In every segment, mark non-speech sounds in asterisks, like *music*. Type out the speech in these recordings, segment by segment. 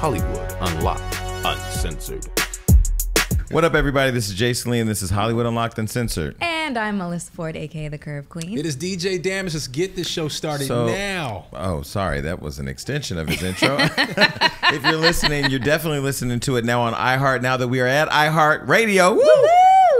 Hollywood Unlocked, Uncensored. What up, everybody? This is Jason Lee, and this is Hollywood Unlocked Uncensored. And I'm Melyssa Ford, aka the Curve Queen. It is DJ Damage. Let's get this show started So- now. Oh, sorry, that was an extension of his intro. *laughs* if you're listening, you're definitely listening to it now on iHeart. Now that we are at iHeart Radio, Woo!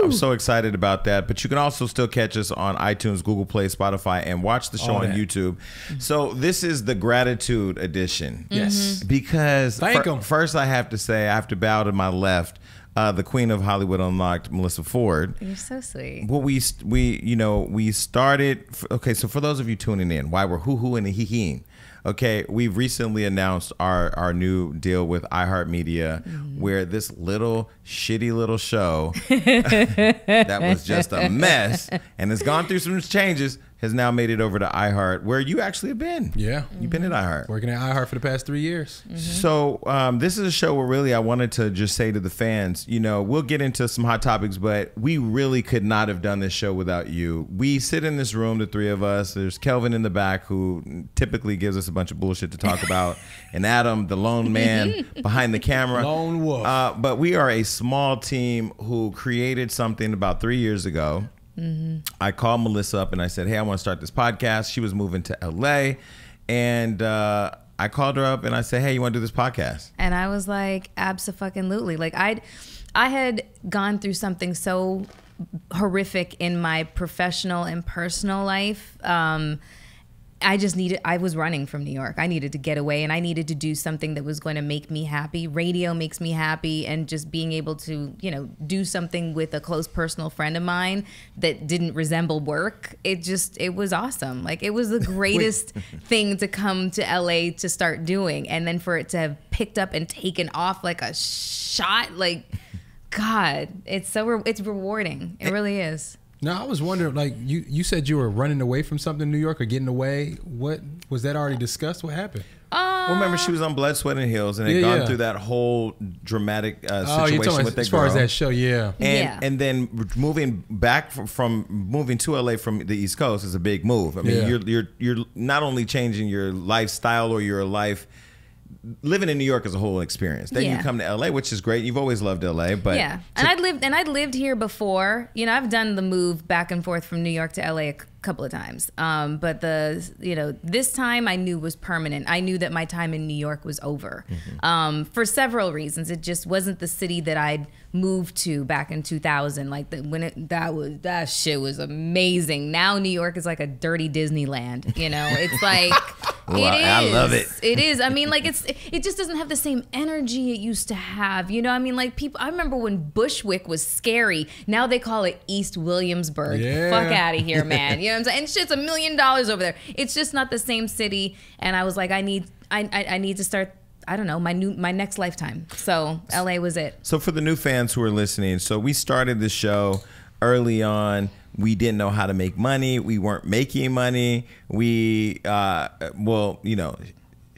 I'm so excited about that. But you can also still catch us on iTunes, Google Play, Spotify, and watch the show All on that. YouTube. So this is the gratitude edition. Yes. Because Thank fir- 'em. first, I have to say, I have to bow to my left, uh, the queen of Hollywood Unlocked, Melyssa Ford. You're so sweet. Well, we we you know we started. Okay, so for those of you tuning in, why we're hoo hoo and hee heeing. Okay, we've recently announced our our new deal with iHeartMedia, mm-hmm. where this little shitty little show *laughs* that was just a mess and has gone through some changes has now made it over to iHeart, where you actually have been. Yeah. You've been at iHeart. Working at iHeart for the past three years. So um, this is a show where really I wanted to just say to the fans, you know, we'll get into some hot topics, but we really could not have done this show without you. We sit in this room, the three of us. There's Kelvin in the back who typically gives us a bunch of bullshit to talk *laughs* about, and Adam, the lone man *laughs* behind the camera, Lone wolf. Uh, but we are a small team who created something about three years ago. I called Melyssa up and I said, "Hey, I want to start this podcast." She was moving to LA, and uh, I called her up and I said, "Hey, you want to do this podcast?" And I was like, absolutely. Like I'd, I had gone through something so horrific in my professional and personal life. Um, I just needed, I was running from New York. I needed to get away and I needed to do something that was going to make me happy. Radio makes me happy. And just being able to, you know, do something with a close personal friend of mine that didn't resemble work, it just, it was awesome. Like it was the *laughs* greatest *laughs* thing to come to LA to start doing. And then for it to have picked up and taken off like a shot, like, God, it's so, re- it's rewarding. It really is. No, I was wondering, like you, you said you were running away from something in New York or getting away. What was that already discussed? What happened? Well, remember she was on Blood, Sweat, and Heels, and had Yeah, gone yeah. through that whole dramatic uh, Oh, situation you're talking with that as far as girl. that show, yeah. And, Yeah. and then moving back from, from moving to LA from the East Coast is a big move. I mean, Yeah. you're you're you're not only changing your lifestyle or your life. Living in New York is a whole experience. Then you come to LA, which is great. You've always loved LA, but yeah, and I'd lived and I'd lived here before. You know, I've done the move back and forth from New York to LA couple of times. Um, but the you know this time I knew was permanent. I knew that my time in New York was over um, for several reasons. It just wasn't the city that I'd moved to back in 2000. Like the, when it that was that shit was amazing. Now New York is like a dirty Disneyland. You know, it's *laughs* like. I- I love it. It is. I mean, like it's it just doesn't have the same energy it used to have. You know, I mean, like people. I remember when Bushwick was scary. Now they call it East Williamsburg. Yeah. Fuck out of here, man. You know what I'm saying? And shit's a million dollars over there. It's just not the same city. And I was like, I need, I, I, I need to start. I don't know my new my next lifetime. So LA was it. So for the new fans who are listening, so we started the show early on. We didn't know how to make money. We weren't making money. We, uh, well, you know,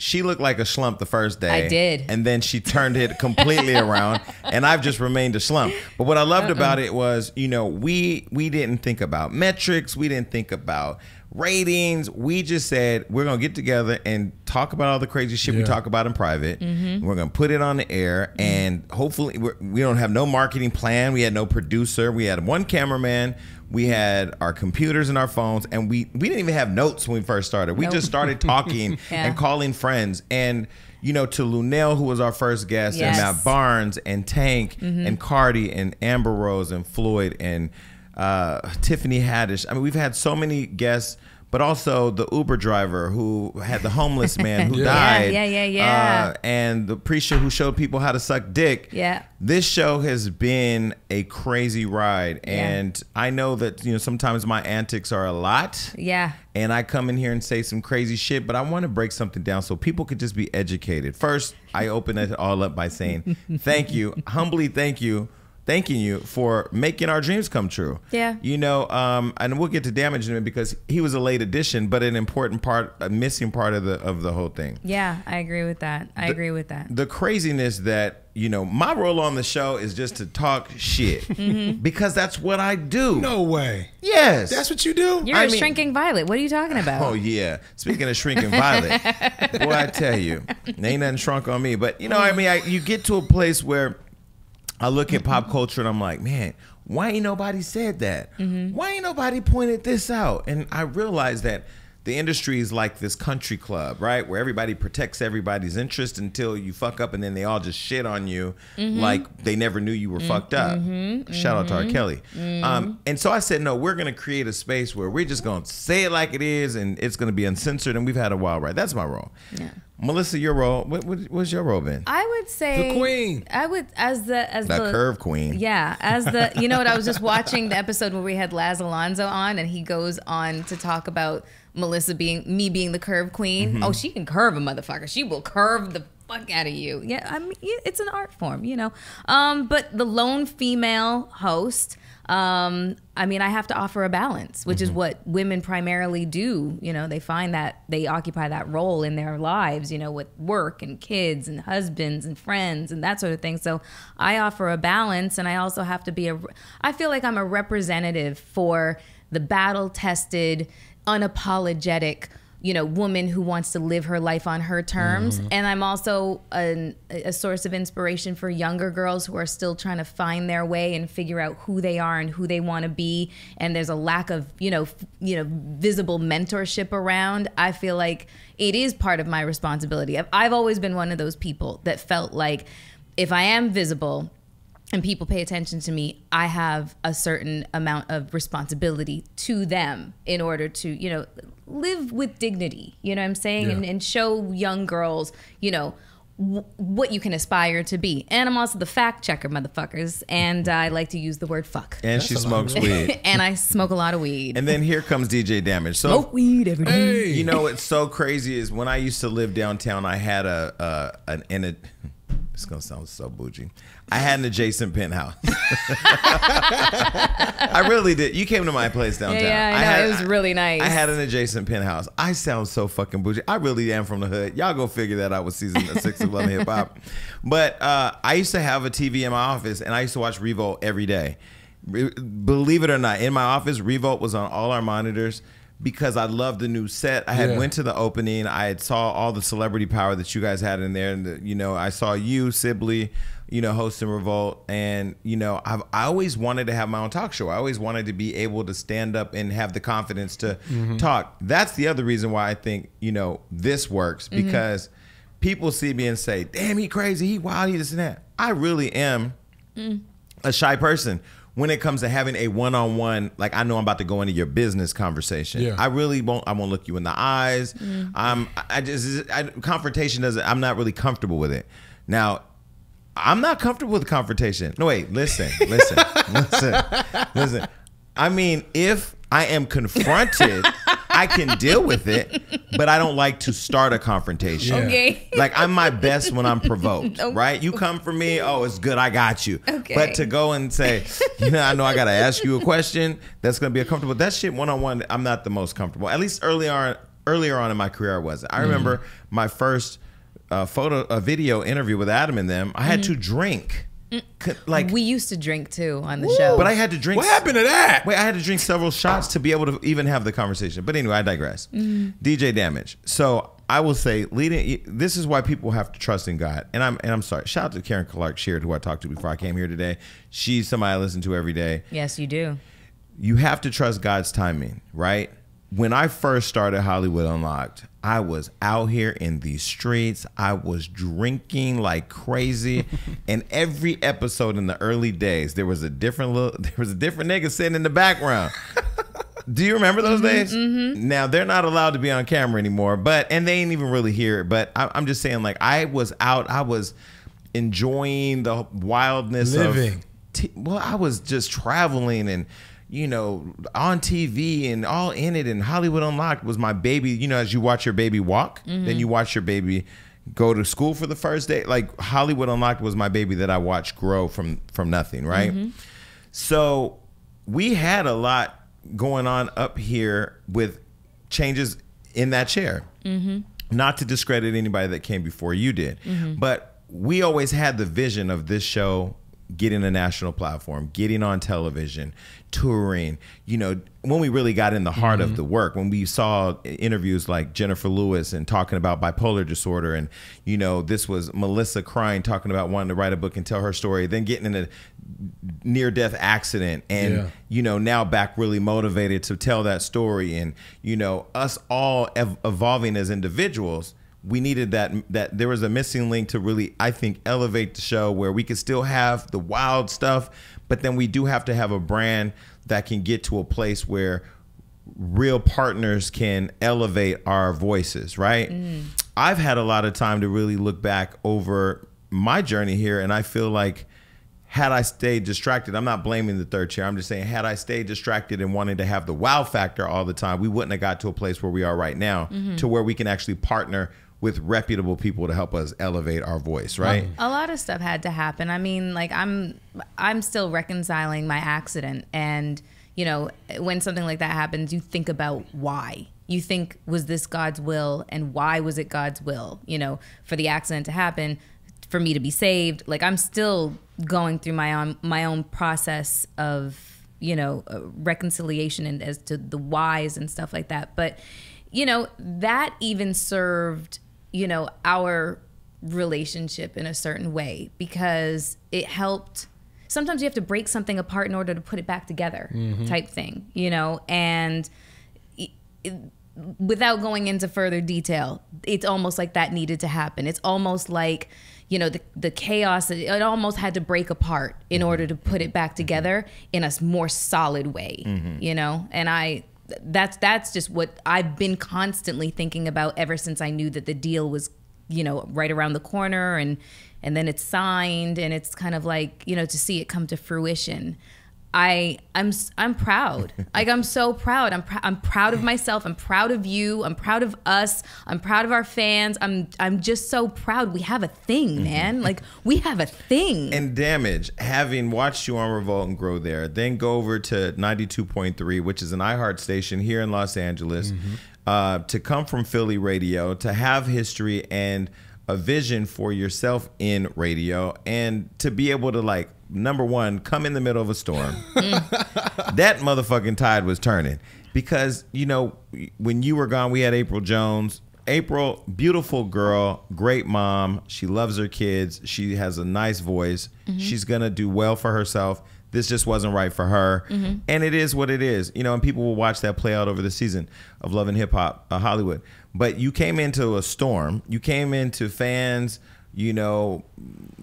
she looked like a slump the first day. I did. and then she turned it completely around, *laughs* and I've just remained a slump. But what I loved about it was, you know, we we didn't think about metrics. We didn't think about ratings. We just said we're gonna get together and talk about all the crazy shit we talk about in private. Mm-hmm. We're gonna put it on the air, and hopefully we're, we don't have no marketing plan. We had no producer. We had one cameraman. We had our computers and our phones, and we we didn't even have notes when we first started. We Nope. just started talking *laughs* Yeah. and calling friends and. You know, to Luenell, who was our first guest, Yes. and Matt Barnes, and Tank, and Cardi, and Amber Rose, and Floyd, and uh, Tiffany Haddish. I mean, we've had so many guests, but also the Uber driver who had the homeless man who *laughs* Yeah. died. Yeah, yeah, yeah, yeah. Uh, and the preacher who showed people how to suck dick. Yeah. This show has been a crazy ride. And I know that, you know, sometimes my antics are a lot. Yeah. And I come in here and say some crazy shit, but I want to break something down so people could just be educated. First, I open it all up by saying, *laughs* thank you, humbly thank you thanking you for making our dreams come true. Yeah. You know, um, and we'll get to damage him because he was a late addition, but an important part, a missing part of the of the whole thing. Yeah, I agree with that. I agree with that. The craziness that you know, my role on the show is just to talk shit *laughs* Mm-hmm. because that's what I do. No way. Yes, That's what you do. You're I a mean- shrinking violet. What are you talking about? Oh yeah. Speaking of shrinking *laughs* violet, boy, I tell you, ain't nothing shrunk on me. But you know, I mean, I, you get to a place where I look at pop culture and I'm like, man, why ain't nobody said that? Mm-hmm. Why ain't nobody pointed this out? And I realized that the industry is like this country club, right? Where everybody protects everybody's interest until you fuck up and then they all just shit on you Mm-hmm. like they never knew you were fucked up. Shout out to R. Kelly. Mm-hmm. Um, and so I said, no, we're going to create a space where we're just going to say it like it is and it's going to be uncensored. And we've had a wild ride. That's my role. Yeah. Melyssa, your role, what, what, what's your role been? I would say The queen. I would as the as The the curve queen. Yeah, as the *laughs* you know what I was just watching the episode where we had Laz Alonso on and he goes on to talk about Melyssa being me being the curve queen. Mm-hmm. Oh, she can curve a motherfucker. She will curve the fuck out of you. Yeah, I mean it's an art form, you know. Um, but the lone female host. Um, I mean, I have to offer a balance, which is Mm-hmm. what women primarily do. You know, they find that they occupy that role in their lives, you know, with work and kids and husbands and friends and that sort of thing. So I offer a balance, and I also have to be a, I feel like I'm a representative for the battle tested, unapologetic you know, woman who wants to live her life on her terms. Mm-hmm. And I'm also an, a source of inspiration for younger girls who are still trying to find their way and figure out who they are and who they want to be. And there's a lack of, you know, f- you know, visible mentorship around. I feel like it is part of my responsibility. I've, I've always been one of those people that felt like if I am visible, and people pay attention to me, I have a certain amount of responsibility to them in order to, you know, live with dignity. You know what I'm saying? Yeah. And, and show young girls, you know, what you can aspire to be. And I'm also the fact checker, motherfuckers. And I like to use the word fuck. And she That's a lot smokes *laughs* weed. and I smoke a lot of weed. And then here comes DJ Damage. So Smoke weed every day. Hey. You know what's so crazy is when I used to live downtown, I had a uh, an in a. It's gonna sound so bougie. I had an adjacent penthouse. *laughs* I really did. You came to my place downtown. Yeah, yeah, I know. had- It was really nice. I had an adjacent penthouse. I sound so fucking bougie. I really am from the hood. Y'all go figure that out with season six of Love Hip Hop. But uh, I used to have a TV in my office, and I used to watch Revolt every day. Re- Believe it or not, in my office, Revolt was on all our monitors because I love the new set. I had Yeah. went to the opening. I had saw all the celebrity power that you guys had in there, and the, you know, I saw you, Sibley, you know, hosting Revolt, and you know, I've I always wanted to have my own talk show. I always wanted to be able to stand up and have the confidence to mm-hmm. talk. That's the other reason why I think you know this works mm-hmm. because people see me and say, "Damn, he crazy, he wild, he this and that." I really am mm. a shy person when it comes to having a one-on-one like i know i'm about to go into your business conversation. Yeah. i really won't i won't look you in the eyes. Mm-hmm. I'm i just I, confrontation doesn't i'm not really comfortable with it. Now i'm not comfortable with confrontation. No wait listen *laughs* listen listen listen. I mean if i am confronted *laughs* i can deal with it but i don't like to start a confrontation Yeah. Okay. *laughs* like I'm my best when I'm provoked, Okay. right? You come for me, oh, it's good, I got you. Okay. But to go and say, you know, I know I gotta ask you a question that's gonna be uncomfortable. That shit one on one, I'm not the most comfortable. At least early on, earlier on in my career, I wasn't. I remember my first uh, photo, a video interview with Adam and them. I had to drink, like, we used to drink too on the show. but I had to drink. What happened to that? Wait, I had to drink several shots to be able to even have the conversation. But anyway, I digress. Mm-hmm. DJ Damage. So I will say, leading. This is why people have to trust in God. And I'm and I'm sorry. Shout out to Karen Clark Sheard, who I talked to before I came here today. She's somebody I listen to every day. yes, you do. You have to trust God's timing, right? When I first started Hollywood Unlocked, I was out here in these streets. I was drinking like crazy. *laughs* and every episode in the early days, there was a different little *laughs* there was a different nigga sitting in the background. *laughs* Do you remember those mm-hmm, days? Mm-hmm. Now they're not allowed to be on camera anymore, but and they ain't even really here. But I, I'm just saying, like I was out, I was enjoying the wildness Living. of. T- well, I was just traveling and you know on TV and all in it. And Hollywood Unlocked was my baby. You know, as you watch your baby walk, then mm-hmm. you watch your baby go to school for the first day. Like Hollywood Unlocked was my baby that I watched grow from from nothing, right? Mm-hmm. So we had a lot going on up here with changes in that chair. Mm-hmm. Not to discredit anybody that came before you did, but we always had the vision of this show getting a national platform, getting on television, touring. You know, when we really got in the heart of mm-hmm. the work, when we saw interviews like Jennifer Lewis and talking about bipolar disorder, and you know, this was Melyssa crying, talking about wanting to write a book and tell her story, then getting in a near death accident, and Yeah. you know, now back really motivated to tell that story, and you know, us all ev- evolving as individuals we needed that that there was a missing link to really I think elevate the show where we could still have the wild stuff but then we do have to have a brand that can get to a place where real partners can elevate our voices right mm. I've had a lot of time to really look back over my journey here and I feel like had I stayed distracted, I'm not blaming the third chair. I'm just saying, had I stayed distracted and wanted to have the wow factor all the time, we wouldn't have got to a place where we are right now, mm-hmm. to where we can actually partner with reputable people to help us elevate our voice, right? a lot of stuff had to happen. I mean, like I'm I'm still reconciling my accident and you know, when something like that happens, you think about why. You think was this God's will and why was it God's will, you know, for the accident to happen, for me to be saved. Like I'm still going through my own my own process of, you know, uh, reconciliation and as to the whys and stuff like that. But you know, that even served, you know, our relationship in a certain way because it helped. Sometimes you have to break something apart in order to put it back together mm-hmm. type thing you know? And it- it- without going into further detail it's almost like that needed to happen. It's almost like you know the, the chaos it it almost had to break apart in mm-hmm. order to put it back together in a more solid way mm-hmm. you know? And i that's that's just what i've been constantly thinking about ever since i knew that the deal was you know right around the corner and and then it's signed and it's kind of like you know to see it come to fruition i i'm s- i'm proud. *laughs* Like i'm so proud. I'm pr- i'm proud of myself. I'm proud of you. I'm proud of us. I'm proud of our fans. I'm i'm just so proud. We have a thing man. Like we have a thing. And damage, having watched you on Revolt and grow there, then go over to 92.3, which is an iHeart station here in Los Angeles, uh, to come from Philly radio, to have history and a vision for yourself in radio, and to be able to, like, number one, come in the middle of a storm. *laughs* that motherfucking tide was turning. Because you know when you were gone we had apryl jones. Apryl beautiful girl great mom. She loves her kids. She has a nice voice. She's gonna do well for herself. This just wasn't right for her. And it is what it is. You know and people will watch that play out over the season of love and hip hop uh, hollywood but you came into a storm you came into fans you know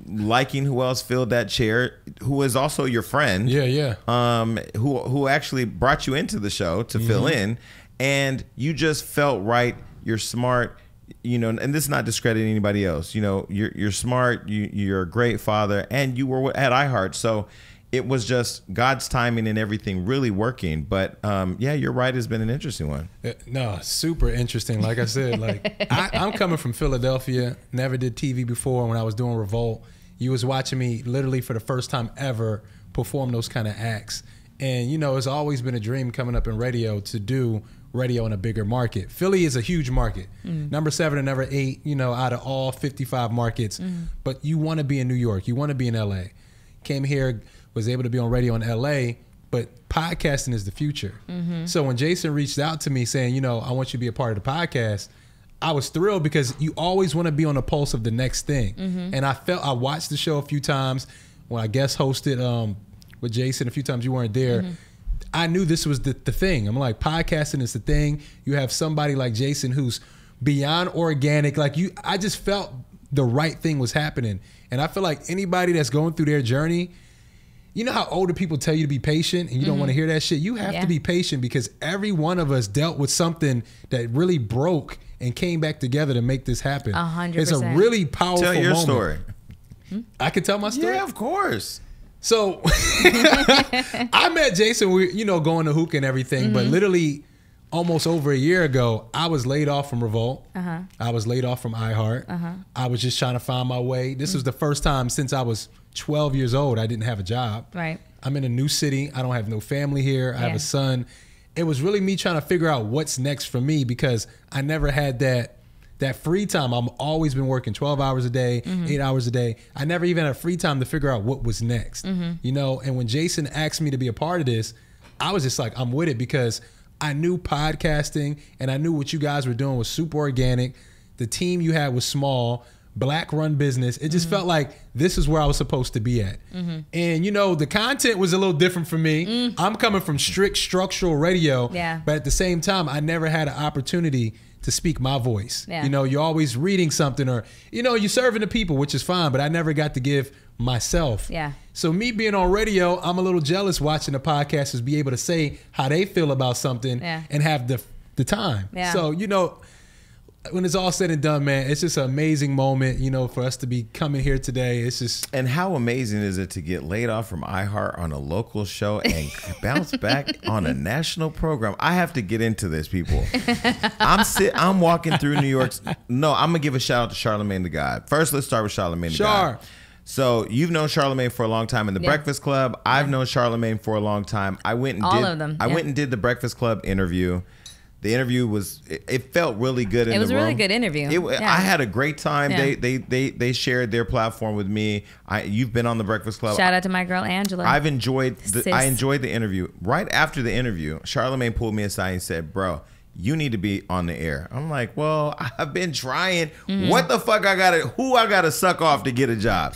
liking who else filled that chair who is also your friend Yeah, yeah. um, who who actually brought you into the show to fill Mm-hmm. in, and you just felt right. You're smart, you know, and this is not discrediting anybody else. You know, you're you're smart. You you're a great father, and you were at iHeart, so it was just God's timing and everything really working. But um, yeah, you're right. Has been an interesting one. Uh, No, super interesting. Like I said, like *laughs* I, I'm coming from Philadelphia. Never did TV before. When I was doing Revolt, you was watching me literally for the first time ever perform those kind of acts. And you know, it's always been a dream coming up in radio to do radio in a bigger market. Philly is a huge market. Number seven and number eight, you know, out of all 55 markets. But you want to be in New York. You want to be in LA. Came here, was able to be on radio in LA, but podcasting is the future. Mm-hmm. So when Jason reached out to me saying, you know, I want you to be a part of the podcast, I was thrilled because you always want to be on the pulse of the next thing. Mm-hmm. And I felt I watched the show a few times when I guest hosted um, with Jason a few times you weren't there. Mm-hmm. I knew this was the, the thing. I'm like, podcasting is the thing. You have somebody like Jason who's beyond organic. Like you, I just felt the right thing was happening. And I feel like anybody that's going through their journey, you know how older people tell you to be patient and you don't want to hear that shit? You have Yeah. to be patient because every one of us dealt with something that really broke and came back together to make this happen. A hundred It's a really powerful Tell your moment. story. I can tell my story. Yeah, of course. So *laughs* I met Jason, we you know, going to hook and everything, but literally almost over a year ago, I was laid off from Revolt. Uh-huh. I was laid off from iHeart. Uh -huh. I was just trying to find my way. This was the first time since I was 12 years old I didn't have a job. Right. I'm in a new city. I don't have no family here. I have a son. It was really me trying to figure out what's next for me because I never had that that free time. I'm always been working 12 hours a day, Mm-hmm. 8 hours a day. I never even had free time to figure out what was next. Mm-hmm. You know, and when Jason asked me to be a part of this, I was just like I'm with it because I knew podcasting and I knew what you guys were doing was super organic. The team you had was small, black run business. It Mm-hmm. just felt like this is where I was supposed to be at. And you know, the content was a little different for me. I'm coming from strict structural radio, Mm. Yeah. but at the same time, I never had an opportunity to speak my voice. Yeah. You know, you're always reading something or you know, you're serving the people, which is fine, but I never got to give myself. Yeah. So me being on radio, I'm a little jealous watching the podcasters be able to say how they feel about something Yeah. and have the the time. Yeah. So, you know, when it's all said and done, man, it's just an amazing moment, you know, for us to be coming here today. It's just And how amazing is it to get laid off from iHeart on a local show and *laughs* bounce back on a national program? I have to get into this, people. *laughs* I'm sit. I'm walking through New York's. No, I'm gonna give a shout out to Charlemagne the God. First, let's start with Charlemagne the Char. God. So you've known Charlemagne for a long time in the Yeah. Breakfast Club. I've known Charlemagne for a long time. I went and All did. of them, I went and did the Breakfast Club interview. The interview was. It, it felt really good. In It was a really good interview. It, Yeah. I had a great time. Yeah. They, they they they shared their platform with me. I you've been on the Breakfast Club. Shout out to my girl Angela. I've enjoyed the, Sis. I enjoyed the interview. Right after the interview, Charlemagne pulled me aside and said, "Bro, you need to be on the air." I'm like, "Well, *laughs* I've been trying. Mm-hmm. What the fuck I got to who I got to suck off to get a job?"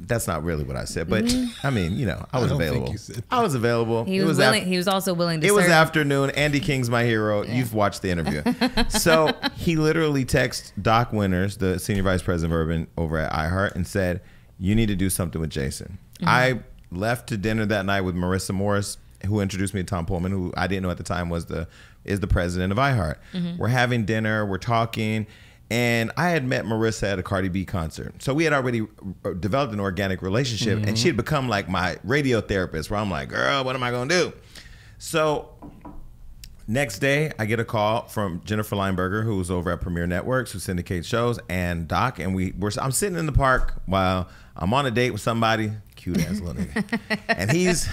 That's not really what I said, but I mean, you know, I was don't think available. you said that. I was available. Mm-hmm. he It was, af- willing. he was also willing to. it was afternoon. Andy King's my hero. *laughs* You've watched the interview. *laughs* so he literally texted Doc Wynters, the senior vice president of Urban over at iHeart, and said, "You need to do something with Jason." I left to dinner that night with Marissa Morris, who introduced me to Tom Poleman, who I didn't know at the time was the is the president of iHeart. We're having dinner. We're talking. And I had met Marissa at a Cardi B concert. So we had already uh, developed an organic relationship, and she had become like my radio therapist, where I'm like, girl, what am I going to do? So Next day, I get a call from Jennifer Leimgruber, who's over at Premiere Networks, who syndicates shows, and Doc, and we were. I'm sitting in the park while I'm on a date with somebody, cute ass little nigga, *laughs* and he's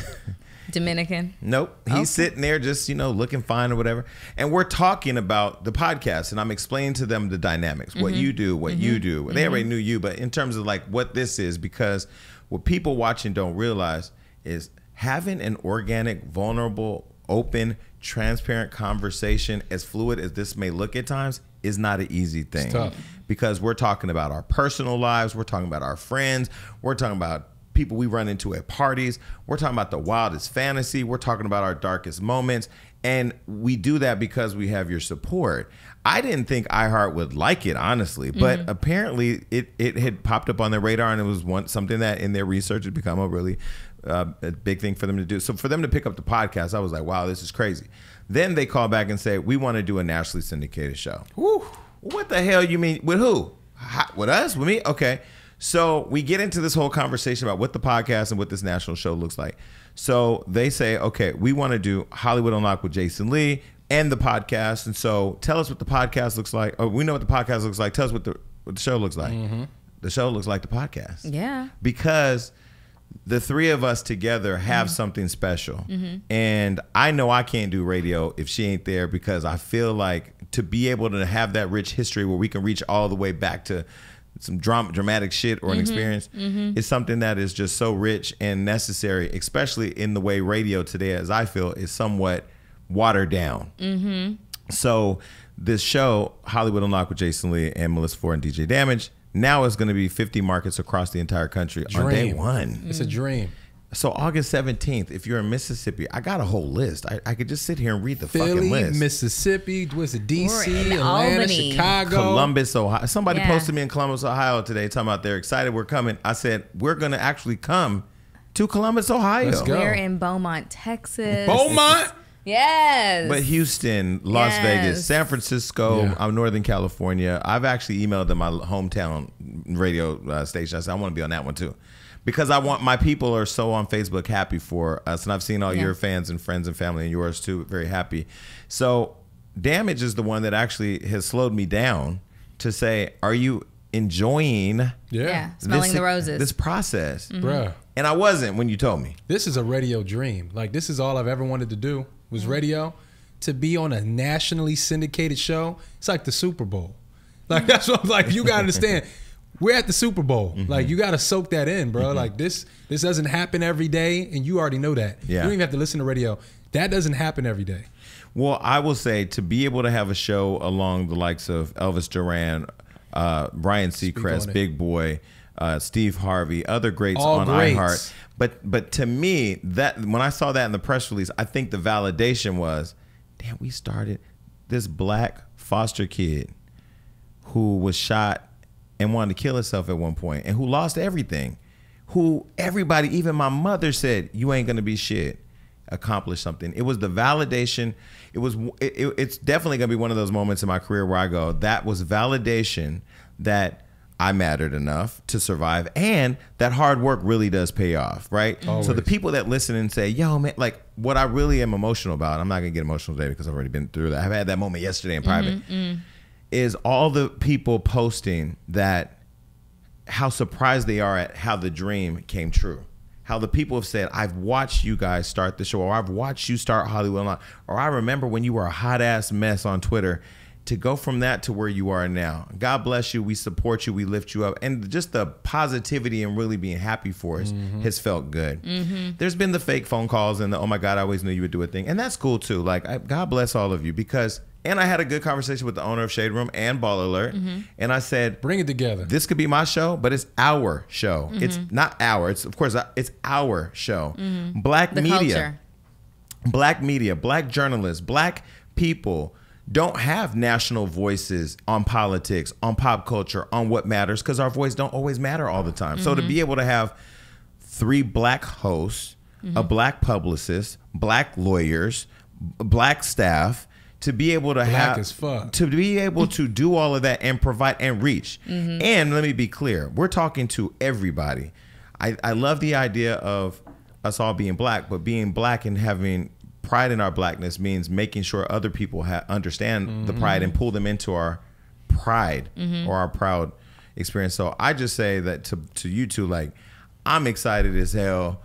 Dominican. nope, he's Okay. sitting there just you know looking fine or whatever, and we're talking about the podcast, and I'm explaining to them the dynamics, what Mm-hmm. you do, what you do. They already knew you, but in terms of like what this is, because what people watching don't realize is having an organic, vulnerable, open, transparent conversation, as fluid as this may look at times, is not an easy thing. tough. Because we're talking about our personal lives, we're talking about our friends, we're talking about people we run into at parties, we're talking about the wildest fantasy, we're talking about our darkest moments. And we do that because we have your support. I didn't think iHeart would like it, honestly, but apparently it, it had popped up on their radar and it was one something that in their research had become a really uh, a big thing for them to do. So for them to pick up the podcast, I was like, wow, this is crazy. Then they call back and say, we want to do a nationally syndicated show. Woo. What the hell you mean? With who? With us? With me? Okay. So we get into this whole conversation about what the podcast and what this national show looks like. So they say, okay, we want to do Hollywood Unlocked with Jason Lee and the podcast. And so tell us what the podcast looks like. Oh, we know what the podcast looks like. Tell us what the what the show looks like. Mm-hmm. The show looks like the podcast Yeah. because the three of us together have mm-hmm. something special. Mm-hmm. And I know I can't do radio if she ain't there because I feel like to be able to have that rich history where we can reach all the way back to some drama, dramatic shit or an mm-hmm. experience mm-hmm. is something that is just so rich and necessary, especially in the way radio today, as I feel, is somewhat watered down. Mm-hmm. So this show, Hollywood Unlocked with Jason Lee and Melyssa Ford and DJ Damage, now is going to be 50 markets across the entire country on day one. It's a dream. So August 17th, if you're in Mississippi, I got a whole list. I, I could just sit here and read the Philly, fucking list. Mississippi, was it DC, Atlanta, Albany. Chicago? Columbus, Ohio. Somebody Yeah. posted me in Columbus, Ohio today talking about they're excited we're coming. I said, we're going to actually come to Columbus, Ohio. Let's go. We're in Beaumont, Texas. Beaumont. Yes. But Houston, Las Yes. Vegas, San Francisco, Yeah. I'm Northern California. I've actually emailed them my hometown radio uh, station. I said I want to be on that one too, because I want my people are so on Facebook happy for us, and I've seen all Yeah. your fans and friends and family and yours too very happy. So, damage is the one that actually has slowed me down to say, are you enjoying? Yeah. Yeah. Smelling this- the roses. This process, mm-hmm. Bruh. and I wasn't when you told me. This is a radio dream. Like this is all I've ever wanted to do was mm-hmm. radio. To be on a nationally syndicated show, it's like the Super Bowl. Like *laughs* that's what I'm like. You gotta *laughs* understand. We're at the Super Bowl. Mm-hmm. Like you gotta soak that in, bro. Like this this doesn't happen every day, and you already know that. You don't even have to listen to radio. That doesn't happen every day. Well, I will say to be able to have a show along the likes of Elvis Duran, uh, Brian Seacrest. Big Boy, uh, Steve Harvey, other greats All on greats. iHeart. But but to me, that when I saw that in the press release, I think the validation was, damn, we started this black foster kid who was shot and wanted to kill herself at one point and who lost everything. Who everybody, even my mother said, you ain't gonna be shit. Accomplish something. It was the validation. It was. It, it- it's definitely gonna be one of those moments in my career where I go, that was validation that I mattered enough to survive, and that hard work really does pay off, right? So the people that listen and say, "Yo, man," like what I really am emotional about. I'm not gonna get emotional today because I've already been through that. I've had that moment yesterday in private mm-hmm, mm. Is all the people posting that how surprised they are at how the dream came true. How the people have said, I've watched you guys start the show, or I've watched you start Hollywood or I remember when you were a hot ass mess on Twitter. To go from that to where you are now. God bless you. We support you. We lift you up. And just the positivity and really being happy for us mm-hmm. has felt good. Mm-hmm. There's been the fake phone calls and the, oh my God, I always knew you would do a thing. And that's cool too. Like, I, God bless all of you because, and I had a good conversation with the owner of Shade Room and Baller Alert. Mm-hmm. And I said, Bring it together. this could be my show, but it's our show. Mm-hmm. It's not our. It's of course it's our show. Mm-hmm. Black The media, culture. black media, black journalists, black people don't have national voices on politics, on pop culture, on what matters because our voice don't always matter all the time. So to be able to have three black hosts, a black publicist, black lawyers, black staff to be able to have as fuck. to be able to do all of that and provide and reach. Mm-hmm. And let me be clear, we're talking to everybody. I, I love the idea of us all being black, but being black and having pride in our blackness means making sure other people ha- understand the mm-hmm. pride and pull them into our pride mm-hmm. or our proud experience. So I just say that to to you two, like I'm excited as hell.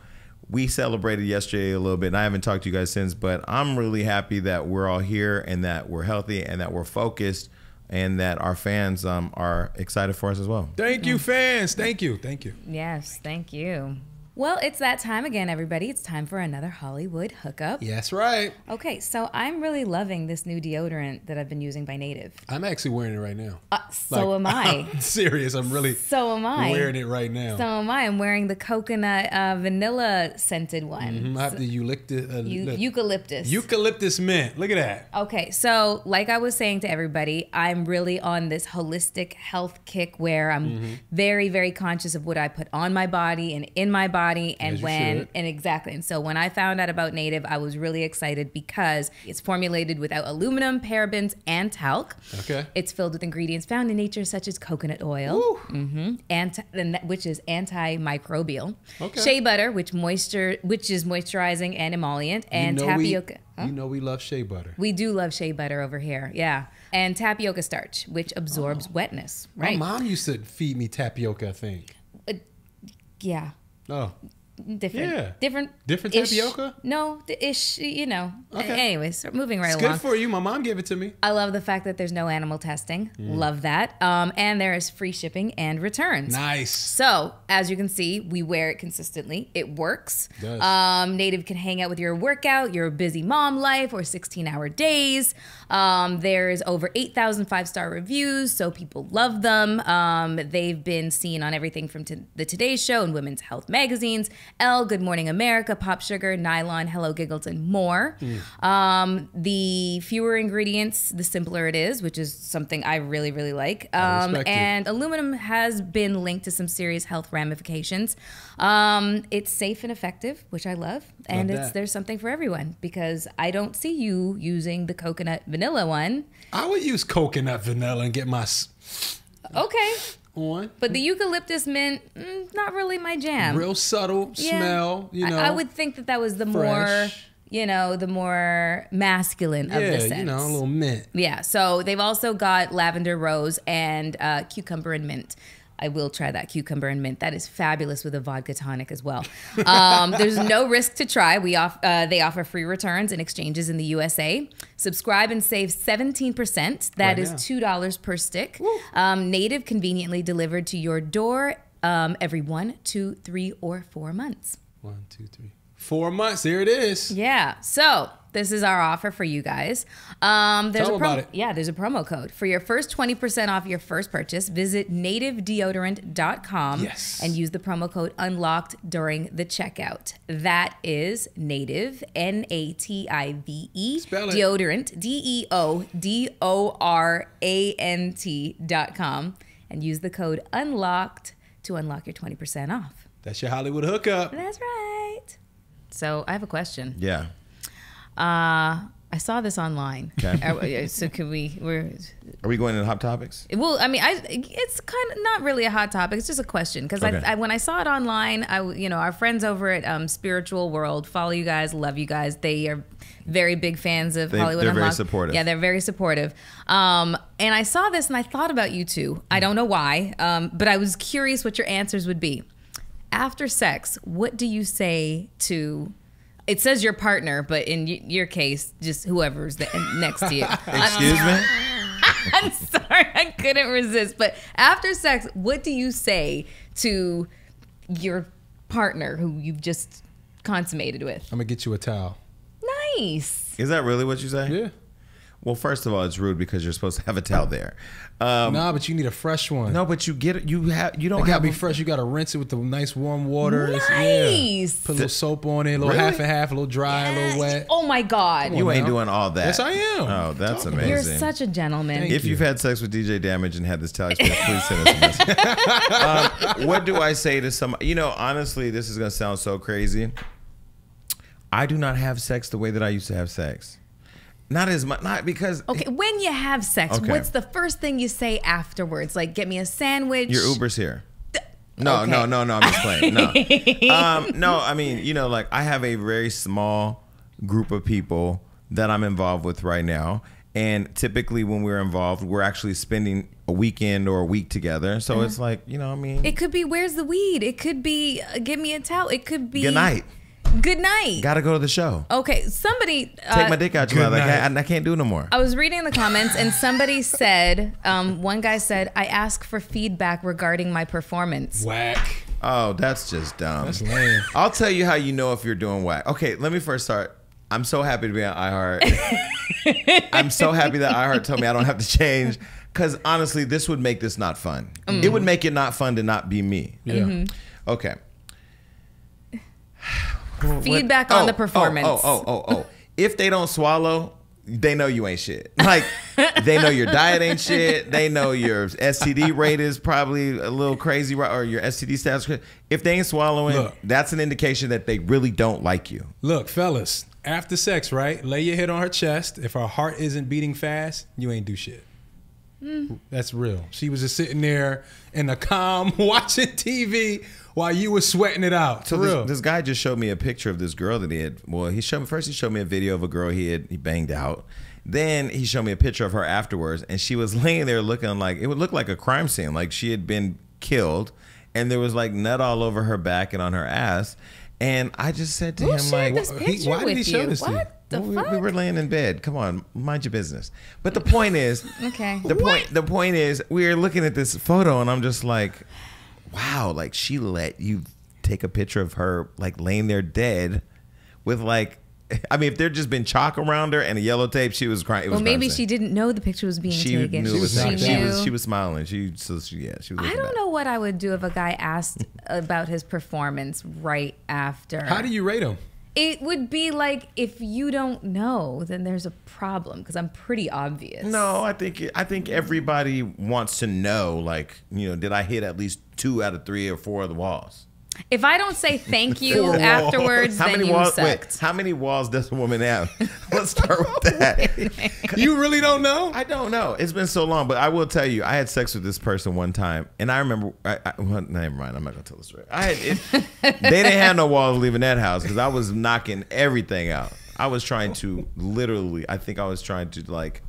We celebrated yesterday a little bit, and I haven't talked to you guys since, but I'm really happy that we're all here and that we're healthy and that we're focused and that our fans um, are excited for us as well. Thank you, fans. Thank you. Thank you. Yes, thank you. Well, it's that time again, everybody. It's time for another Hollywood hookup. Yes, right. Okay, so I'm really loving this new deodorant that I've been using by Native. I'm actually wearing it right now. Uh, so am I. *laughs* I'm serious. I'm really So am I. wearing it right now. So am I. I'm wearing the coconut uh, vanilla scented one. Mhm, I have the eucalyptus, uh, eucalyptus. eucalyptus mint. Look at that. Okay, so like I was saying to everybody, I'm really on this holistic health kick where I'm Mm-hmm. very, very conscious of what I put on my body and in my body, and As when and exactly. And so when I found out about Native, I was really excited because it's formulated without aluminum, parabens, and talc. Okay. It's filled with ingredients found in nature, such as coconut oil, hmm anti, and which is antimicrobial. Okay. Shea butter, which moisture, which is moisturizing and emollient, and you know tapioca. We, Huh? You know we love shea butter. We do love shea butter over here, yeah. And tapioca starch, which absorbs wetness, right? My mom used to feed me tapioca, I think. yeah, Oh, different, Yeah. different, Different ish. tapioca? No, the ish. You know. Okay. Anyways, moving right it's along. good for you. My mom gave it to me. I love the fact that there's no animal testing. Mm. Love that. Um, and there is free shipping and returns. Nice. So, as you can see, we wear it consistently. It works. Does. Um, Native can hang out with your workout, your busy mom life, or 16 hour days. Um, there's over 8,000 five star reviews, so people love them. Um, they've been seen on everything from to the Today Show and Women's Health magazines, Elle, Good Morning America, Pop Sugar, Nylon, Hello Giggles, and more. Um, the fewer ingredients, the simpler it is, which is something I really, really like. Um, it. and aluminum has been linked to some serious health ramifications. Um, it's safe and effective, which I love, and Love it's there's something for everyone because I don't see you using the coconut vanilla one. I would use coconut vanilla and get my. Okay, on. But the eucalyptus mint, mm, not really my jam. Real subtle Yeah. smell. You I- know, I, would think that that was the more, you know, the more masculine of the yeah, scents. you know, a little mint. Yeah. So they've also got lavender rose and uh, cucumber and mint. I will try that cucumber and mint. That is fabulous with a vodka tonic as well. Um, *laughs* there's no risk to try. We off, uh, they offer free returns and exchanges in the USA. Subscribe and save 17%. That Right is now. two dollars per stick. Um, native, conveniently delivered to your door um, every one, two, three, or four months. One, two, three, four months. There it is. Yeah. So this is our offer for you guys. Um, there's Tell a 'em about it. Yeah, there's a promo code for your first 20% off your first purchase. Visit nativedeodorant.com Yes. and use the promo code unlocked during the checkout. That is native, N A T I V E, Spell deodorant, D E O D O R A N T dot com, and use the code unlocked to unlock your 20% off. That's your Hollywood hookup. That's right. So I have a question. Yeah. Uh, I saw this online. Okay. Uh, so could we? We're Are we going into hot topics? well. I mean, I it's kind of not really a hot topic. It's just a question because Okay. I, I when I saw it online, I you know our friends over at um, Spiritual World follow you guys, love you guys. They are very big fans of They- Hollywood they're very supportive. Yeah, they're very supportive. Um, and I saw this and I thought about you two. I don't know why, um, but I was curious what your answers would be. After sex, what do you say to? It says your partner, but in y- your case, just whoever's the, next to you. *laughs* Excuse me? *laughs* I'm sorry, I couldn't resist. But after sex, what do you say to your partner who you've just consummated with? I'm gonna get you a towel. Nice. Is that really what you say? Yeah. Well, first of all, it's rude because you're supposed to have a towel there. Um, nah, but you need a fresh one. no, but you get it. You have. You don't It gotta have be a- fresh. You gotta rinse it with the nice warm water. It's- yeah. Nice. Put a little soap on it, a little Really? half and half, a little dry, a little wet. Oh my God. You ain't now. doing all that. Yes, I am. Oh, that's Talk amazing. You're such a gentleman. Thank if you. you've had sex with DJ Damage and had this towel please send us a message. *laughs* um, what do I say to some? You know, honestly, this is gonna sound so crazy. I do not have sex the way that I used to have sex. Not as much. Not because Okay, when you have sex, Okay. what's the first thing you say afterwards? Like, get me a sandwich. Your Uber's here. No, Okay. no, no, no. I'm just playing. No, *laughs* um, no. I mean, you know, like I have a very small group of people that I'm involved with right now, and typically when we're involved, we're actually spending a weekend or a week together. So it's like, you know, I mean, It could be where's the weed. It could be uh, give me a towel. It could be good night. Good night. Got to go to the show. okay, somebody Take uh, my dick out your good mouth. I night. can't, I can't do no more. I was reading the comments and somebody said, um, one guy said, I ask for feedback regarding my performance. Whack. Oh, that's just dumb. That's lame. I'll tell you how you know if you're doing whack. Okay, let me first start. I'm so happy to be on iHeart. *laughs* I'm so happy that iHeart told me I don't have to change. Because honestly, this would make this not fun. It would make it not fun to not be me. Yeah. Mm-hmm. Okay. Feedback What- on oh, the performance. Oh, oh, oh, oh, oh. If they don't swallow, they know you ain't shit. Like they know your diet ain't shit. They know your STD rate is probably a little crazy, right? Or your STD status. If they ain't swallowing, Look. that's an indication that they really don't like you. Look, fellas, after sex, right? Lay your head on her chest. If her heart isn't beating fast, you ain't do shit. Mm. That's real. She was just sitting there in the calm *laughs* watching TV while you were sweating it out. So real. this, this guy just showed me a picture of this girl that he had. Well, he showed me first. He showed me a video of a girl he had he banged out. Then he showed me a picture of her afterwards, and she was *laughs* laying there looking like it would look like a crime scene, like she had been killed, and there was like nut all over her back and on her ass. And I just said to Who him like, this he- why did with he show you? this to you? What the we, fuck? we were laying in bed. Come on, mind your business. But the point is, *laughs* Okay. The point. The point is, we are looking at this photo, and I'm just like, wow, like she let you take a picture of her like laying there dead, with like, *laughs* I mean, if there'd just been chalk around her and a yellow tape, she was crying. It was well, maybe crime she didn't know the picture was being She taken. knew it She was was not. knocked She was. She was smiling. She so she, yeah. She was. I don't back. know what I would do if a guy asked *laughs* about his performance right after. How do you rate him? It would be like if you don't know, then there's a problem because I'm pretty obvious. No, I think I think everybody wants to know. Like, you know, did I hit at least two out of three or four of the walls? If I don't say thank you *laughs* afterwards, How then many you walls? Wait, how many walls does a woman have? *laughs* *laughs* Let's start with that. You really don't know? I don't know. It's been so long, but I will tell you, I had sex with this person one time, and I remember. I, I, well, never mind. I'm not gonna tell the story. I had. It, they didn't have no walls leaving that house because I was knocking everything out. I was trying to literally. I think I was trying to like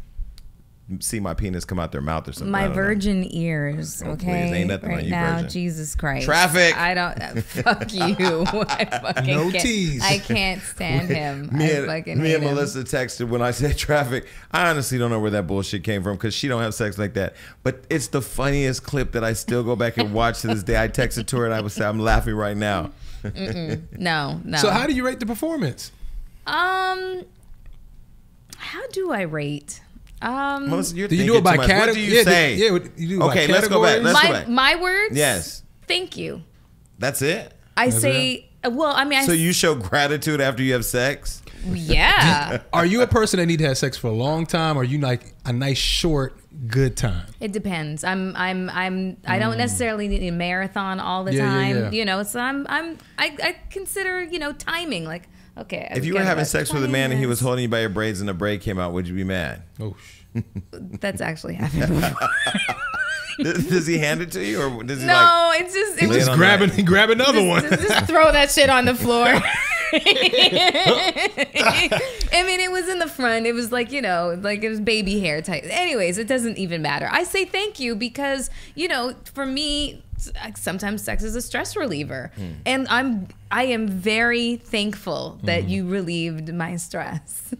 see my penis come out their mouth or something. My don't know. virgin ears, Oh, okay? please, ain't nothing right on you, now, virgin. Jesus Christ. Traffic. I don't. uh, fuck you. *laughs* I fucking No can't, tease. I can't stand him. Me I and, fucking me hate and him. Melyssa texted when I said traffic. I honestly don't know where that bullshit came from because she don't have sex like that. But it's the funniest clip that I still go back and watch to this day. I texted to her and I was like, I'm laughing right now. No, no. So how do you rate the performance? Um, how do I rate? Um, Melyssa, you're Do you do it by too much. What category? do you yeah, say? Yeah, you do it by Okay, let's go back. Let's go my back. my words. Yes, Thank you. that's it. I That's say. Well, I mean, I So you show gratitude after you have sex? yeah. *laughs* Are you a person that need to have sex for a long time, or are you like a nice short good time? It depends. I'm I'm I'm I don't necessarily need a marathon all the Mm. Yeah, yeah, time. yeah. You know, so I'm I'm I, I consider, you know, timing like okay. If you were having sex with a man and he was holding you by your braids and the braid came out, would you be mad? *laughs* Oh, sh- That's actually happened before. *laughs* does he hand it to you or does he like? no, it's just it Lay was it on grab it, grab another one. just, just throw that shit on the floor. *laughs* I mean, it was in the front. It was like, you know, like it was baby hair type. Anyways, it doesn't even matter. I say thank you because, you know, for me, s- sometimes sex is a stress reliever. Hmm. And I'm I am very thankful that Hmm. you relieved my stress.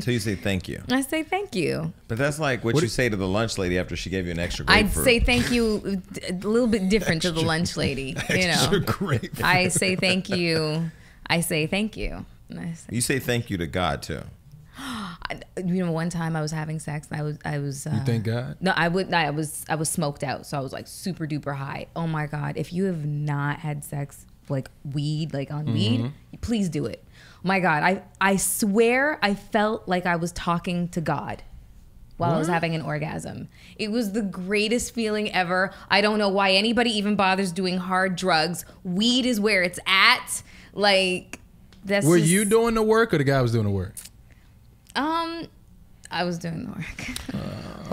So you say thank you, I say thank you. but that's like what, What you say to the lunch lady after she gave you an extra I'd say thank you a little bit different to the lunch lady, you *laughs* know. Extra grape. I say thank you. I say thank you. And I say, you say thank you to God too. I- you know, one time I was having sex. And I was, I was. Uh, You thank God. No, I would. I was, I was smoked out, so I was like super duper high. Oh my god! If you have not had sex like weed, like on weed, please do it. My god! I, I swear, I felt like I was talking to God while I was having an orgasm. It was the greatest feeling ever. I don't know why anybody even bothers doing hard drugs. Weed is where it's at. Like, that's. Were just- you doing the work, or the guy was doing the work? Um, I was doing the work,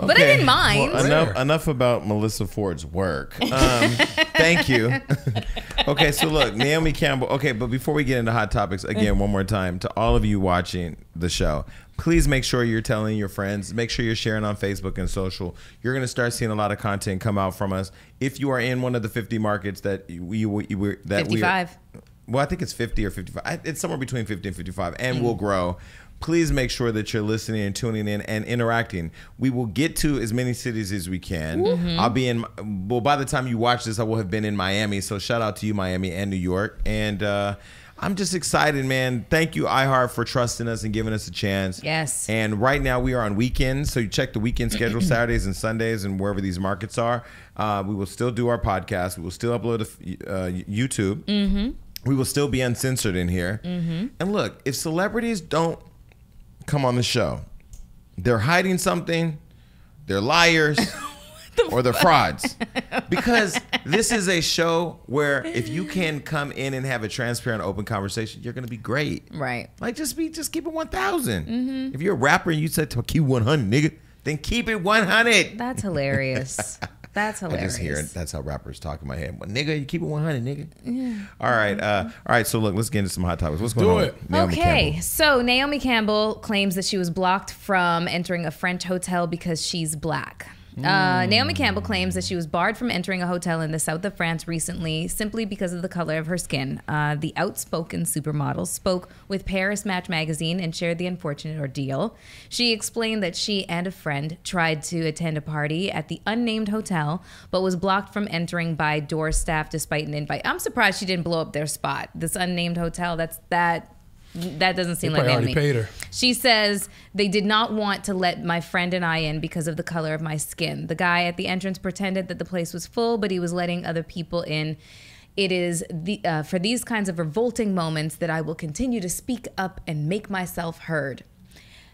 Uh, *laughs* but I didn't mind. Well, enough, enough about Melyssa Ford's work. Um, *laughs* thank you. *laughs* okay, so look, Naomi Campbell. Okay, but before we get into hot topics, again, one more time to all of you watching the show, please make sure you're telling your friends. Make sure you're sharing on Facebook and social. You're going to start seeing a lot of content come out from us. If you are in one of the 50 markets that we, we, we that we are, 55. well, I think it's 50 or 55. It's somewhere between 50 and 55, and we'll grow. Please make sure that you're listening and tuning in and interacting. We will get to as many cities as we can. I'll be in, well, by the time you watch this, I will have been in Miami. So shout out to you, Miami and New York. And uh, I'm just excited, man. Thank you, iHeart, for trusting us and giving us a chance. Yes. And right now we are on weekends, so you check the weekend schedule, *clears throat* Saturdays and Sundays, and wherever these markets are. Uh, we will still do our podcast. We will still upload to uh, YouTube. Mm-hmm. We will still be uncensored in here. Mm-hmm. And look, if celebrities don't come on the show, they're hiding something. They're liars. *laughs* or they're frauds. *laughs* because this is a show where if you *laughs* can come in and have a transparent, open conversation, you're going to be great. Right. Like just be just keep it 1000. Mm-hmm. If you're a rapper and you said to keep 100, nigga, then keep it 100. That's hilarious. That's hilarious. I just hear it. That's how rappers talk in my head. Well, nigga, you keep it 100, nigga. All right. Uh, all right. So look, let's get into some hot topics. What's going Do on? it. Naomi okay, Campbell? so Naomi Campbell claims that she was blocked from entering a French hotel because she's black. Uh, Naomi Campbell claims that she was barred from entering a hotel in the south of France recently simply because of the color of her skin. Uh, the outspoken supermodel spoke with Paris Match magazine and shared the unfortunate ordeal. She explained that she and a friend tried to attend a party at the unnamed hotel, but was blocked from entering by door staff despite an invite. I'm surprised she didn't blow up their spot. This unnamed hotel, that's that. That doesn't seem They like probably already paid her. She says they did not want to let my friend and I in because of the color of my skin. The guy at the entrance pretended that the place was full, but he was letting other people in. It is the uh, for these kinds of revolting moments that I will continue to speak up and make myself heard.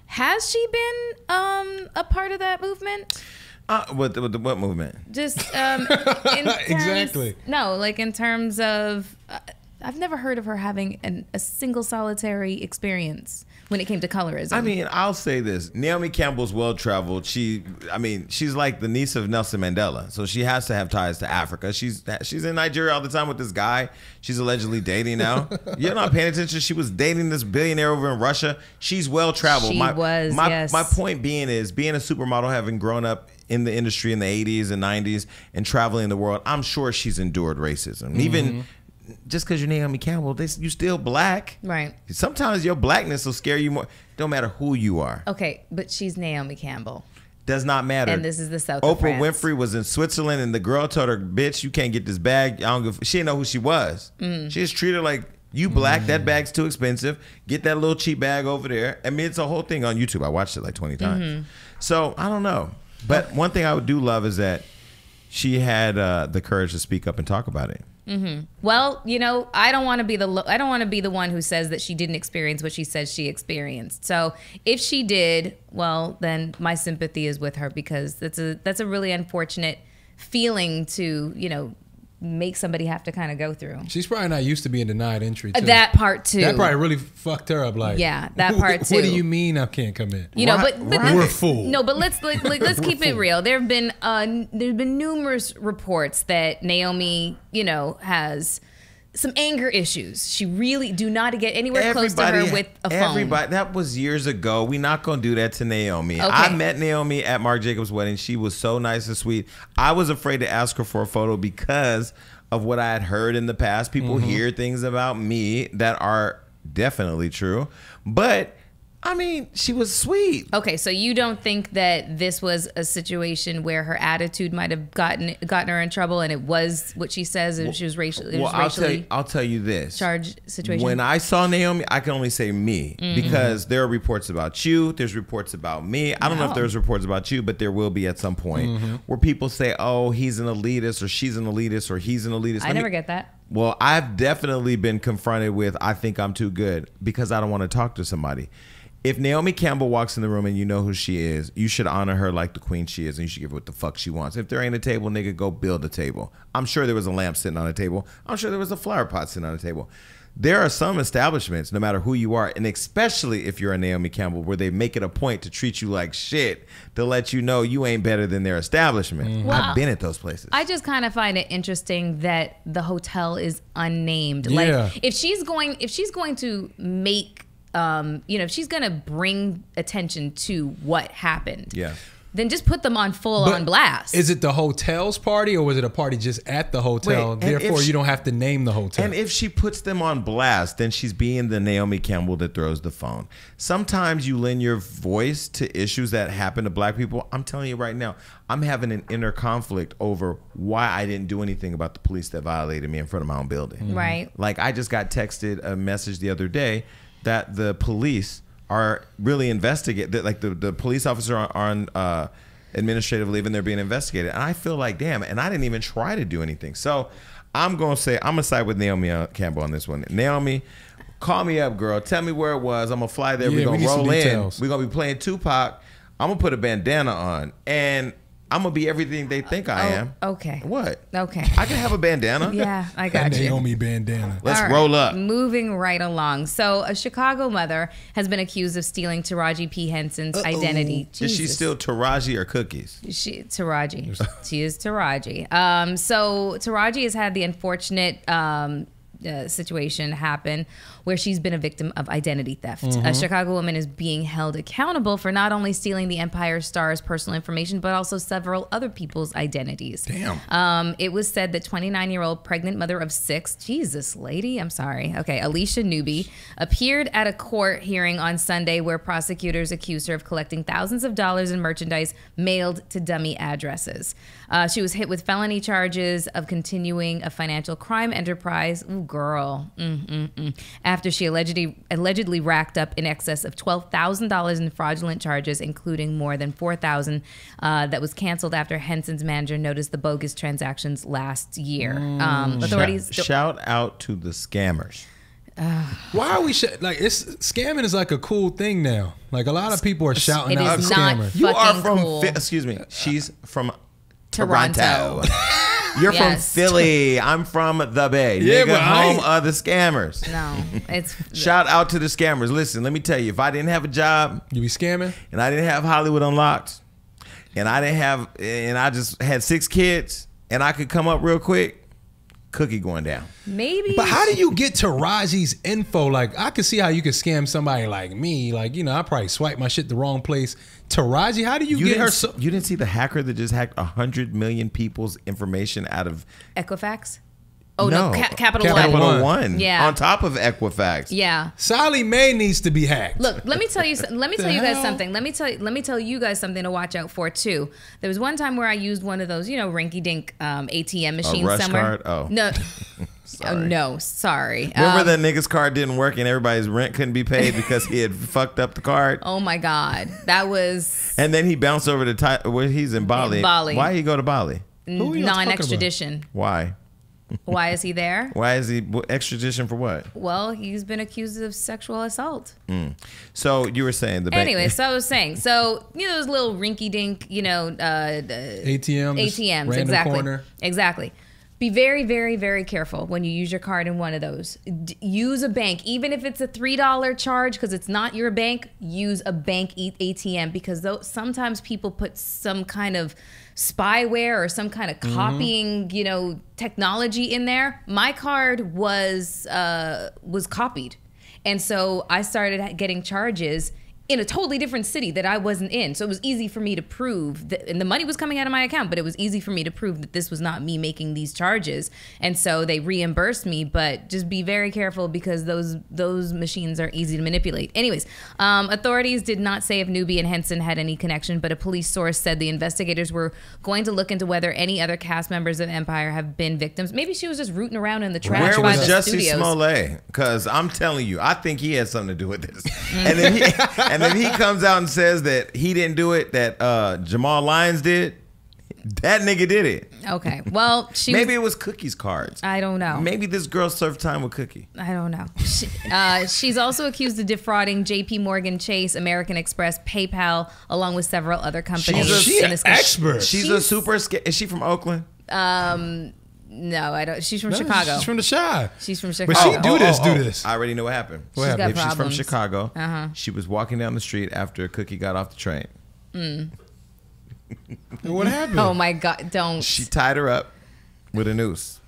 Has she been um, a part of that movement? Uh, what, what, what movement? Just um, in *laughs* terms, Exactly. No, like in terms of, uh, I've never heard of her having an, a single solitary experience when it came to colorism. I mean, I'll say this: Naomi Campbell's well traveled. She, I mean, she's like the niece of Nelson Mandela, so she has to have ties to Africa. She's she's in Nigeria all the time with this guy. She's allegedly dating now. *laughs* You're not paying attention. She was dating this billionaire over in Russia. She's well traveled. She my, was, My, yes. my point being is, being a supermodel, having grown up in the industry in the 80s and 90s and traveling the world, I'm sure she's endured racism. Even mm-hmm. Just because you're Naomi Campbell, they, you still black. right. Sometimes your blackness will scare you more. Don't matter who you are. Okay, but she's Naomi Campbell. Does not matter. And this is the South Oprah. Winfrey was in Switzerland, and the girl told her, "Bitch, you can't get this bag." I don't give. She didn't know who she was. Mm. She just treated like you black. That bag's too expensive. Get that little cheap bag over there. I mean, it's a whole thing on YouTube. I watched it like twenty times. Mm-hmm. So I don't know. But one thing I would do love is that she had uh, the courage to speak up and talk about it. Mm-hmm. Well, you know, I don't want to be the lo- I don't want to be the one who says that she didn't experience what she says she experienced. So, if she did, well, then my sympathy is with her because that's a that's a really unfortunate feeling to, you know, make somebody have to kind of go through. She's probably not used to being denied entry. Too. That part too. That probably really fucked her up. Like, Yeah, that *laughs* part too. What do you mean I can't come in? You know, Right, but, but right. We're fooled. No, but let's like, like, let's *laughs* keep it real. There have been uh, there's been numerous reports that Naomi, you know, has some anger issues. She really do not get anywhere close to her with a phone. Everybody, that was years ago. we not gonna do that to Naomi. Okay. I met Naomi at Marc Jacobs' wedding. She was so nice and sweet. I was afraid to ask her for a photo because of what I had heard in the past. People Mm-hmm. hear things about me that are definitely true, but I mean, she was sweet. Okay, so you don't think that this was a situation where her attitude might have gotten gotten her in trouble, and it was what she says, and she was racially, Well, was I'll tell you. I'll tell you this. charged situation. When I saw Naomi, I can only say me Mm-hmm. because there are reports about you. There's reports about me. I don't know if there's reports about you, but there will be at some point Mm-hmm. where people say, "Oh, he's an elitist," or "She's an elitist," or "He's an elitist." I never me- get that. Well, I've definitely been confronted with, "I think I'm too good" because I don't want to talk to somebody. If Naomi Campbell walks in the room and you know who she is, you should honor her like the queen she is, and you should give her what the fuck she wants. If there ain't a table, nigga, go build a table. I'm sure there was a lamp sitting on a table. I'm sure there was a flower pot sitting on a table. There are some establishments, no matter who you are, and especially if you're a Naomi Campbell, where they make it a point to treat you like shit to let you know you ain't better than their establishment. Mm-hmm. Well, I've been at those places. I just kind of find it interesting that the hotel is unnamed. Yeah. Like if she's going if she's going to make um, you know, if she's going to bring attention to what happened. Yeah. Then just put them on full But on blast. Is it the hotel's party or was it a party just at the hotel? Wait, Therefore, if you don't have to name the hotel. And if she puts them on blast, then she's being the Naomi Campbell that throws the phone. Sometimes you lend your voice to issues that happen to black people. I'm telling you right now, I'm having an inner conflict over why I didn't do anything about the police that violated me in front of my own building. Right. Like I just got texted a message the other day that the police are really investigate that like the, the police officer are on uh, administrative leave and they're being investigated. And I feel like damn, and I didn't even try to do anything. So I'm gonna say I'm gonna side with Naomi uh, Campbell on this one. Naomi, call me up, girl. Tell me where it was. I'm gonna fly there. Yeah, We're gonna roll in. We're gonna be playing Tupac. I'm gonna put a bandana on and I'm gonna be everything they think I Oh, am. okay. What? Okay. I can have a bandana. *laughs* yeah, I That got you. Naomi bandana. Let's All right, roll up. Moving right along. So, a Chicago mother has been accused of stealing Taraji P. Henson's identity. Is she still Taraji or cookies? She Taraji. *laughs* she is Taraji. Um, so Taraji has had the unfortunate um, uh, situation happen where she's been a victim of identity theft. A Chicago woman is being held accountable for not only stealing the Empire Star's personal information, but also several other people's identities. Damn. Um, it was said that 29 year old pregnant mother of six, Jesus, lady, I'm sorry. Okay, Alicia Newby appeared at a court hearing on Sunday where prosecutors accused her of collecting thousands of dollars in merchandise mailed to dummy addresses. Uh, she was hit with felony charges of continuing a financial crime enterprise. Ooh, girl. Mm-mm-mm. After she allegedly allegedly racked up in excess of twelve thousand dollars in fraudulent charges, including more than four thousand uh, that was canceled after Henson's manager noticed the bogus transactions last year. Um, authorities. Shout, shout out to the scammers. Why are we sh- like it's scamming is like a cool thing now. Like a lot of people are shouting out scammers. You are from. cool. Phi- excuse me. She's from Toronto. Toronto. *laughs* You're Yes. from Philly. I'm from the Bay. Yeah, Nigga, but I home of the scammers. No, it's *laughs* Shout out to the scammers. Listen, let me tell you, if I didn't have a job You be scamming? and I didn't have Hollywood Unlocked, and I didn't have, and I just had six kids, and I could come up real quick, cookie going down. maybe. But how do you get to Raji's info? Like I could see how you could scam somebody like me. Like, you know, I probably swipe my shit the wrong place. Taraji, how do you, You get her so you didn't see the hacker that just hacked hundred million people's information out of Equifax? Oh no, No. Ca- Capital, Capital One. Capital One. One. Yeah. On top of Equifax. Yeah. Sallie Mae needs to be hacked. Look, let me tell you. Let me tell you guys hell? something. Let me tell you. Let me tell you guys something to watch out for too. There was one time where I used one of those, you know, rinky-dink um, ATM machines rush somewhere. card? Oh. no, *laughs* oh Sorry. no, sorry. Remember Um, that nigga's card didn't work and everybody's rent couldn't be paid because he had *laughs* fucked up the card? Oh my God, that was And then he bounced over to Thai, well, he's in Bali. Bali. Why he go to Bali? Who are y'all non-extradition. Why? Why is he there? *laughs* Why is he what, extradition for what? Well, he's been accused of sexual assault. So you were saying the bank. Anyway, *laughs* so I was saying, so you know those little rinky-dink, you know, uh, ATM, just ATMs, exactly. corner. Exactly. Be very, very, very careful when you use your card in one of those. D- use a bank, even if it's a three dollar charge because it's not your bank. Use a bank e- ATM because though sometimes people put some kind of spyware or some kind of Mm-hmm. copying, you know, technology in there. My card was uh, was copied, and so I started getting charges in a totally different city that I wasn't in. So it was easy for me to prove that, and the money was coming out of my account, but it was easy for me to prove that this was not me making these charges. And so they reimbursed me, but just be very careful because those those machines are easy to manipulate. Anyways, um, authorities did not say if Newby and Henson had any connection, but a police source said the investigators were going to look into whether any other cast members of Empire have been victims. Maybe she was just rooting around in the trash Where by was studios. Smollett? Because I'm telling you, I think he had something to do with this. and then he *laughs* and then he comes out and says that he didn't do it, that uh, Jamal Lyons did. That nigga did it. Okay, well, she was- Maybe it was Cookie's cards. I don't know. Maybe this girl served time with Cookie. I don't know. She, uh, she's also accused of defrauding J.P. Morgan Chase, American Express, PayPal, along with several other companies. She's a- She an expert. She's, a super. Sca- is she from Oakland? No, I don't. She's from No, Chicago. She's from the Chi. She's from But Chicago. she do this, do this. I already know what happened. What She's got If she's from. Chicago, Uh-huh. she was walking down the street after a Cookie got off the train. what happened? oh my God! Don't. She tied her up with a noose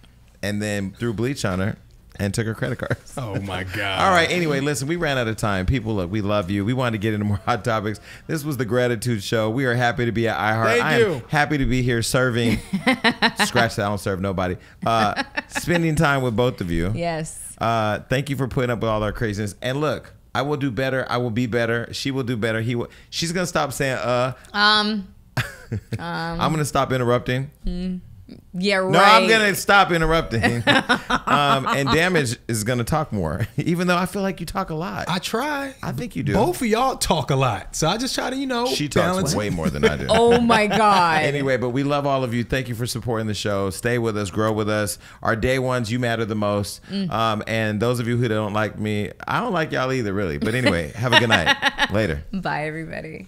and then threw bleach on her and took her credit cards. *laughs* Oh my god. All right. Anyway, listen, we ran out of time. People, look, we love you. We wanted to get into more *laughs* hot topics. This was the Gratitude Show. We are happy to be at iHeart. Thank I am you. happy to be here serving. *laughs* scratch that. I don't serve nobody. Uh, spending time with both of you. yes. Uh, thank you for putting up with all our craziness. And look, I will do better. I will be better. She will do better. He will. She's gonna stop saying uh. Um. I'm gonna stop interrupting. Yeah. Right. No, I'm gonna stop interrupting. *laughs* um, and damage is gonna talk more, *laughs* even though I feel like you talk a lot. I try. I think you do. Both of y'all talk a lot, so I just try to, you know, She balance. talks way more than I do. *laughs* Oh my God. Anyway, but we love all of you. Thank you for supporting the show. Stay with us, grow with us. Our day ones, you matter the most. Mm. Um, and those of you who don't like me, I don't like y'all either, really. But anyway, have a good night. Later. Bye, everybody.